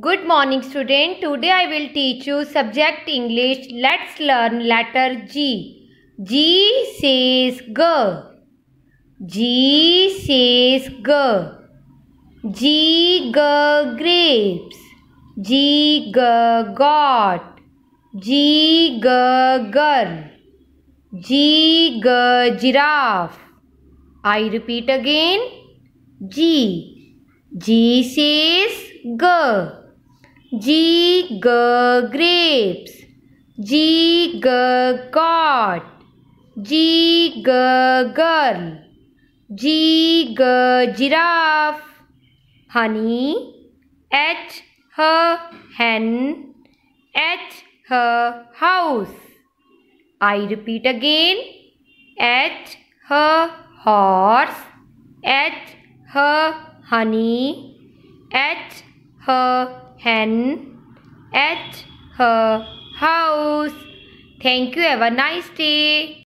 Good morning student. Today I will teach you subject English. Let's learn letter G. G says G. G says G. G G grapes. G G got. G G girl. G G giraffe. I repeat again. G. G says G. G G grapes. G G got G G girl. G G giraffe. Honey H her hen H her house. I repeat again H her horse H her honey H her hen at her house. Thank you. Have a nice day.